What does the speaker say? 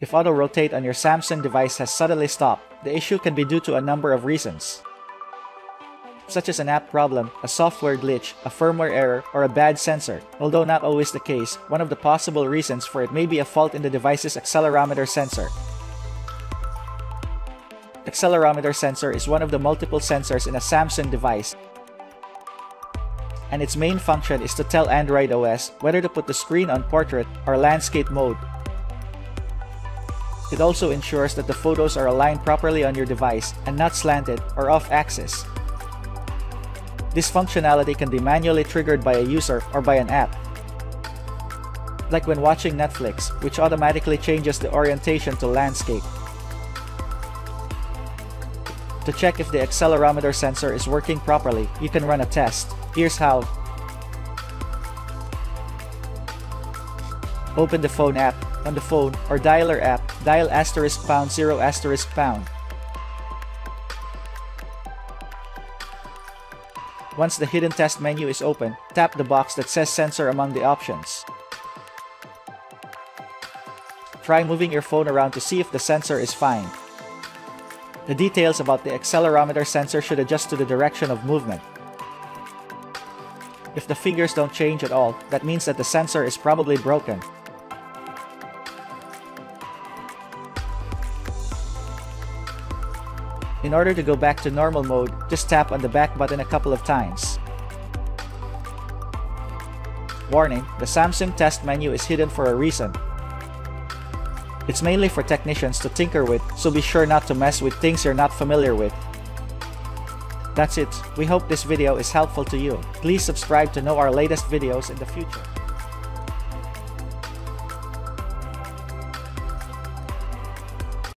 If auto rotate on your Samsung device has suddenly stopped, the issue can be due to a number of reasons, such as an app problem, a software glitch, a firmware error, or a bad sensor. Although not always the case, one of the possible reasons for it may be a fault in the device's accelerometer sensor. Accelerometer sensor is one of the multiple sensors in a Samsung device and its main function is to tell Android OS whether to put the screen on portrait or landscape mode. It also ensures that the photos are aligned properly on your device and not slanted or off-axis. This functionality can be manually triggered by a user or by an app, like when watching Netflix, which automatically changes the orientation to landscape. To check if the accelerometer sensor is working properly, you can run a test. Here's how. Open the phone app. On the phone or dialer app, dial asterisk pound 0 asterisk pound. Once the hidden test menu is open, tap the box that says sensor among the options. Try moving your phone around to see if the sensor is fine. The details about the accelerometer sensor should adjust to the direction of movement. If the figures don't change at all, that means that the sensor is probably broken. In order to go back to normal mode, just tap on the back button a couple of times. Warning, the Samsung test menu is hidden for a reason. It's mainly for technicians to tinker with, so be sure not to mess with things you're not familiar with. That's it. We hope this video is helpful to you. Please subscribe to know our latest videos in the future.